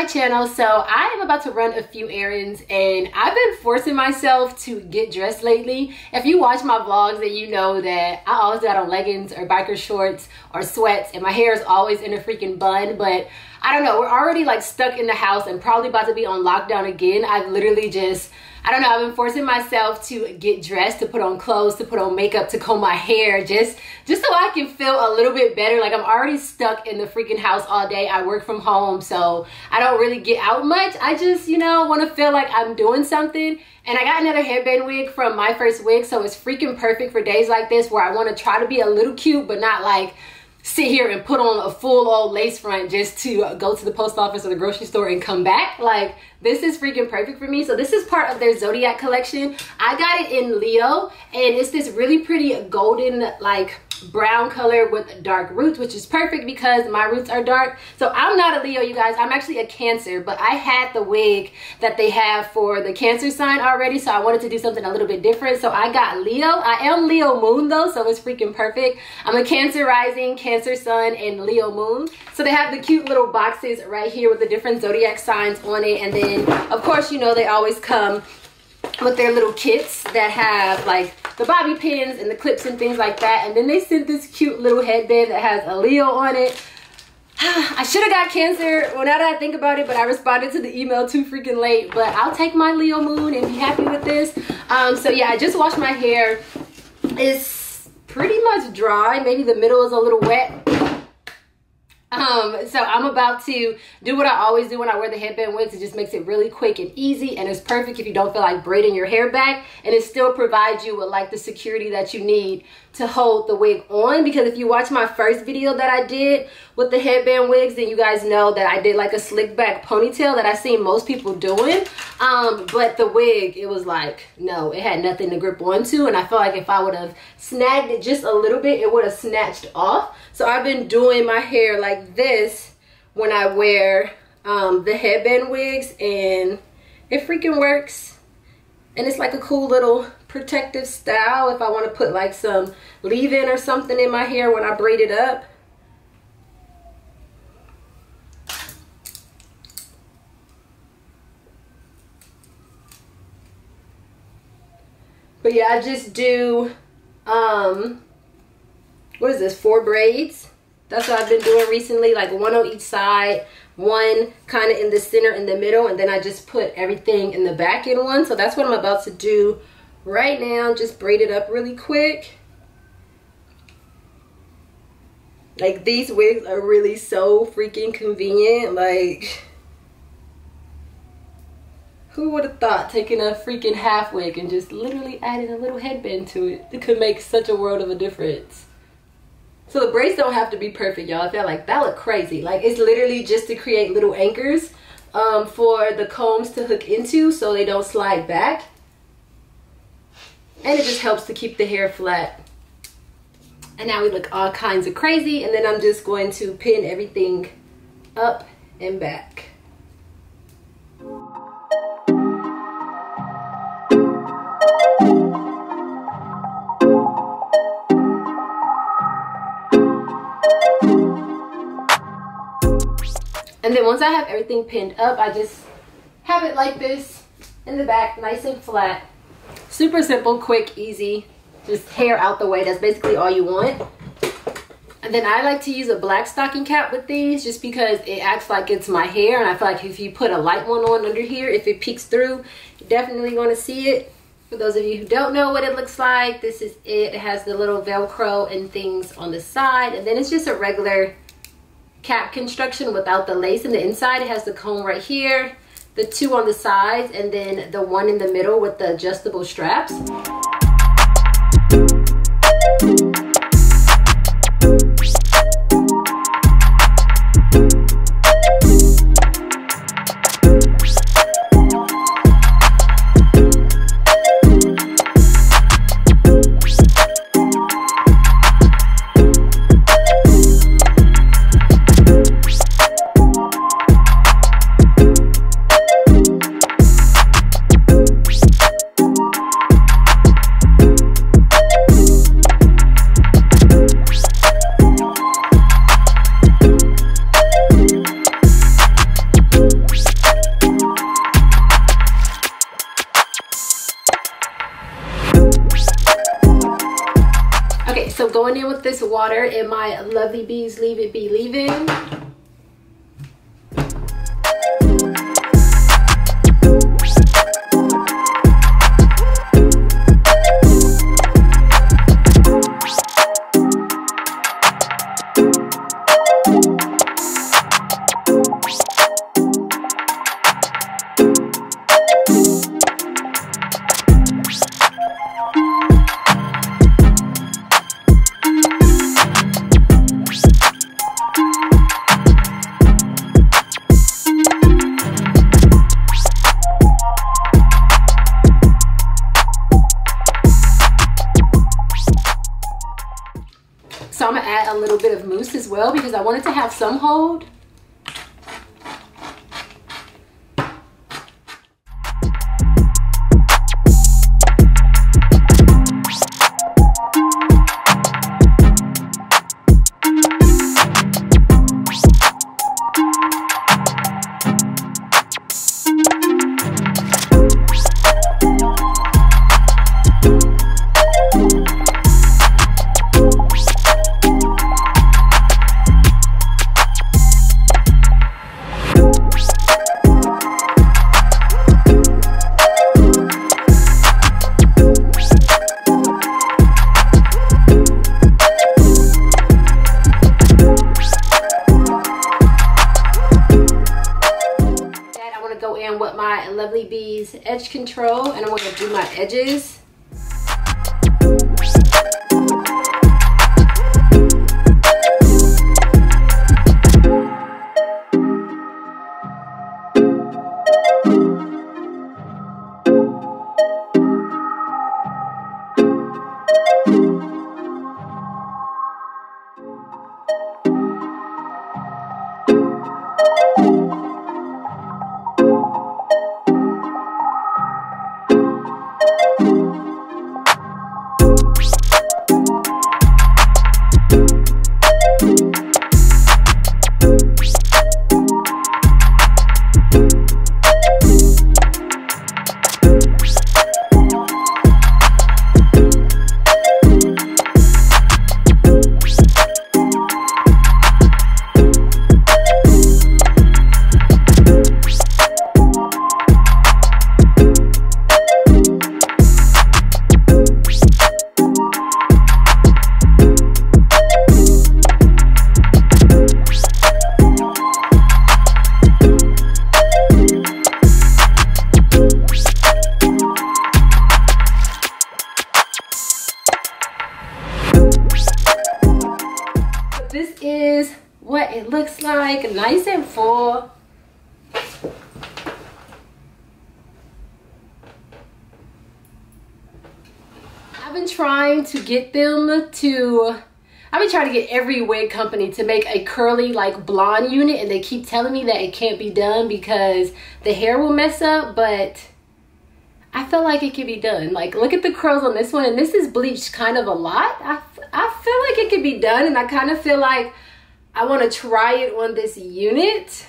my channel. So I am about to run a few errands and I've been forcing myself to get dressed lately. If you watch my vlogs then you know that I always got on leggings or biker shorts or sweats and my hair is always in a freaking bun. But I don't know, we're already like stuck in the house and probably about to be on lockdown again. I've literally just I don't know, I've been forcing myself to get dressed, to put on clothes, to put on makeup, to comb my hair, just just so I can feel a little bit better. Like I'm already stuck in the freaking house all day. I work from home, so I don't really get out much. I just, you know, want to feel like I'm doing something. And I got another headband wig from my first wig, so it's freaking perfect for days like this where I want to try to be a little cute, but not like sit here and put on a full old lace front just to go to the post office or the grocery store and come back. Like, this is freaking perfect for me. So this is part of their Zodiac collection. I got it in Leo and it's this really pretty golden, like, brown color with dark roots which is perfect because my roots are dark. So i'm not a leo you guys. I'm actually a cancer but i had the wig that they have for the cancer sign already so i wanted to do something a little bit different. So i got leo. I am leo moon though so it's freaking perfect. I'm a cancer rising cancer sun and leo moon. So they have the cute little boxes right here with the different zodiac signs on it. And then of course you know they always come with their little kits that have like the bobby pins and the clips and things like that. And then they sent this cute little headband that has a Leo on it. I should have got cancer. Well, now that I think about it, but I responded to the email too freaking late. But I'll take my Leo moon and be happy with this. Um, so yeah, I just washed my hair. It's pretty much dry. Maybe the middle is a little wet um, so I'm about to do what I always do when I wear the headband wigs. It just makes it really quick and easy and it's perfect if you don't feel like braiding your hair back and it still provides you with like the security that you need to hold the wig on because if you watch my first video that I did with the headband wigs then you guys know that I did like a slick back ponytail that I seen most people doing um, but the wig it was like no it had nothing to grip onto and I felt like if I would have snagged it just a little bit it would have snatched off so I've been doing my hair like this when I wear um, the headband wigs and it freaking works and it's like a cool little protective style if I want to put like some leave-in or something in my hair when I braid it up. But yeah, I just do, um, what is this, four braids. That's what I've been doing recently, like one on each side one kind of in the center in the middle and then I just put everything in the back in one. So that's what I'm about to do right now. Just braid it up really quick. Like these wigs are really so freaking convenient like who would have thought taking a freaking half wig and just literally adding a little headband to it it could make such a world of a difference so the braids don't have to be perfect, y'all. I feel like that look crazy. Like it's literally just to create little anchors um, for the combs to hook into so they don't slide back. And it just helps to keep the hair flat. And now we look all kinds of crazy. And then I'm just going to pin everything up and back. Then once I have everything pinned up, I just have it like this in the back, nice and flat. Super simple, quick, easy. Just hair out the way. That's basically all you want. And then I like to use a black stocking cap with these just because it acts like it's my hair. And I feel like if you put a light one on under here, if it peeks through, definitely want to see it. For those of you who don't know what it looks like, this is it. It has the little Velcro and things on the side. And then it's just a regular cap construction without the lace in the inside. It has the comb right here, the two on the sides, and then the one in the middle with the adjustable straps. So going in with this water and my Lovely Bees Leave It Be Leaving. Little bit of mousse as well because I wanted to have some hold. Edge Control and I'm going to do my edges. Like nice and full I've been trying to get them to I've been trying to get every wig company to make a curly like blonde unit and they keep telling me that it can't be done because the hair will mess up but I feel like it could be done. Like look at the curls on this one and this is bleached kind of a lot. I I feel like it could be done and I kind of feel like I want to try it on this unit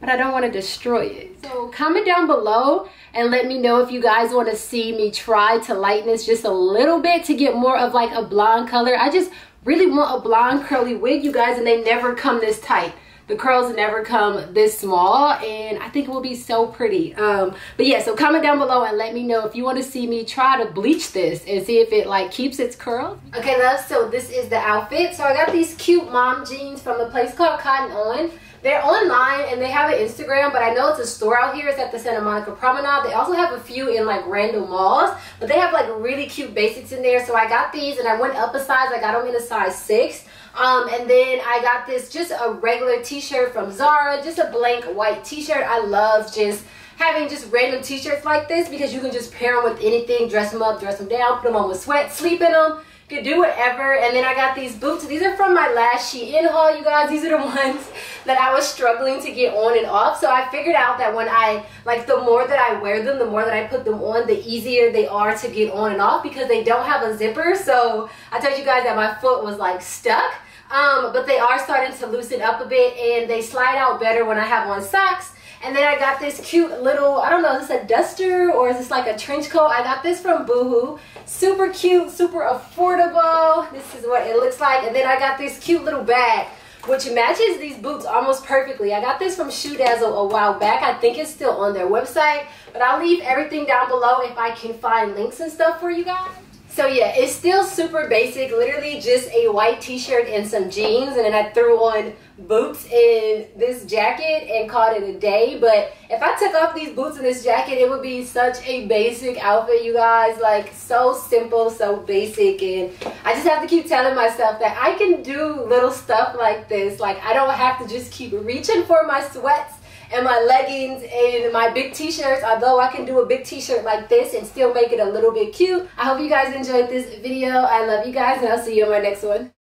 but I don't want to destroy it. So comment down below and let me know if you guys want to see me try to lighten this just a little bit to get more of like a blonde color. I just really want a blonde curly wig you guys and they never come this tight the curls never come this small and I think it will be so pretty. Um, but yeah, so comment down below and let me know if you want to see me try to bleach this and see if it like keeps its curls. Okay, love, so this is the outfit. So I got these cute mom jeans from a place called Cotton On. They're online and they have an Instagram, but I know it's a store out here. It's at the Santa Monica Promenade. They also have a few in like random malls, but they have like really cute basics in there. So I got these and I went up a size. I got them in a size six. Um, and then I got this just a regular t-shirt from Zara, just a blank white t-shirt. I love just having just random t-shirts like this because you can just pair them with anything, dress them up, dress them down, put them on with sweat, sleep in them. Can do whatever. And then I got these boots. These are from my last Shein haul, you guys. These are the ones that I was struggling to get on and off. So I figured out that when I, like the more that I wear them, the more that I put them on, the easier they are to get on and off because they don't have a zipper. So I told you guys that my foot was like stuck. Um, but they are starting to loosen up a bit and they slide out better when I have on socks And then I got this cute little, I don't know, is this a duster or is this like a trench coat? I got this from Boohoo. Super cute, super affordable. This is what it looks like. And then I got this cute little bag which matches these boots almost perfectly. I got this from ShoeDazzle a while back. I think it's still on their website, but I'll leave everything down below if I can find links and stuff for you guys. So yeah, it's still super basic, literally just a white t-shirt and some jeans and then I threw on boots and this jacket and called it a day. But if I took off these boots and this jacket, it would be such a basic outfit, you guys. Like so simple, so basic. And I just have to keep telling myself that I can do little stuff like this. Like I don't have to just keep reaching for my sweats and my leggings and my big t-shirts although I can do a big t-shirt like this and still make it a little bit cute. I hope you guys enjoyed this video. I love you guys and I'll see you in my next one.